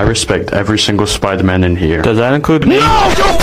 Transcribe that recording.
I respect every single Spider-Man in here. Does that include me? No!